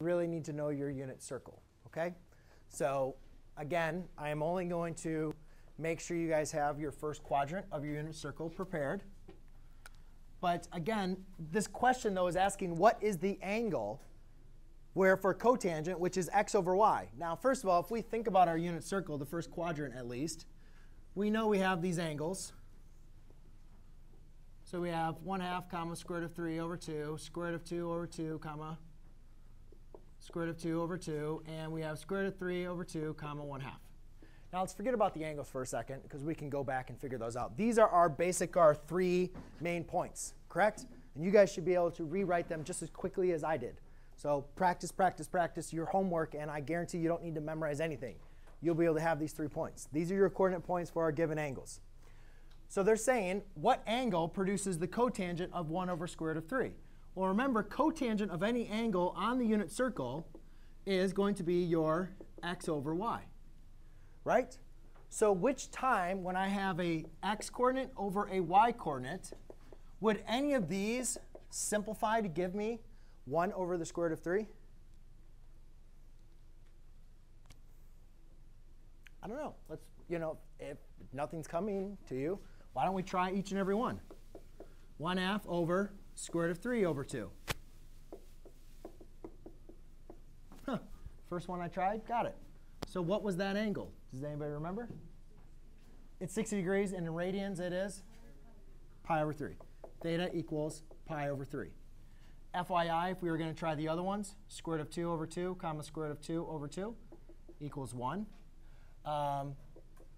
really need to know your unit circle, okay? So again, I am only going to make sure you guys have your first quadrant of your unit circle prepared. But again, this question, though, is asking what is the angle where for cotangent, which is x over y. Now, first of all, if we think about our unit circle, the first quadrant at least, we know we have these angles. So we have 1 half comma square root of 3 over 2, square root of 2 over 2, comma square root of 2 over 2, and we have square root of 3 over 2, comma 1 half. Now let's forget about the angles for a second, because we can go back and figure those out. These are our basic, our three main points, correct? And you guys should be able to rewrite them just as quickly as I did. So practice, practice, practice your homework, and I guarantee you don't need to memorize anything. You'll be able to have these three points. These are your coordinate points for our given angles. So they're saying, what angle produces the cotangent of 1 over square root of 3? Well, remember, cotangent of any angle on the unit circle is going to be your x over y, right? So which time, when I have a x coordinate over a y coordinate, would any of these simplify to give me 1 over the square root of 3? I don't know. Let's, you know, if nothing's coming to you, why don't we try each and every one? 1 half over square root of 3 over 2. Huh. First one I tried, got it. So what was that angle? Does anybody remember? It's 60 degrees, and in radians it is pi over 3. Theta equals pi over 3. FYI, if we were going to try the other ones, square root of 2 over 2, comma square root of 2 over 2 equals 1. Um,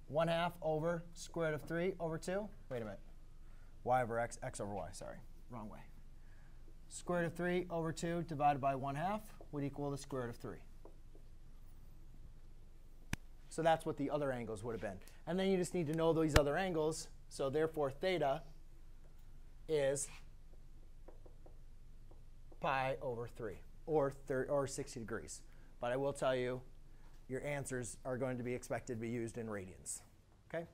1 half over square root of 3 over 2. Wait a minute. y over x, x over y, sorry. Wrong way. Square root of 3 over 2 divided by 1 half would equal the square root of 3. So that's what the other angles would have been. And then you just need to know these other angles. So therefore, theta is pi over 3, or, or 60 degrees. But I will tell you, your answers are going to be expected to be used in radians. Okay?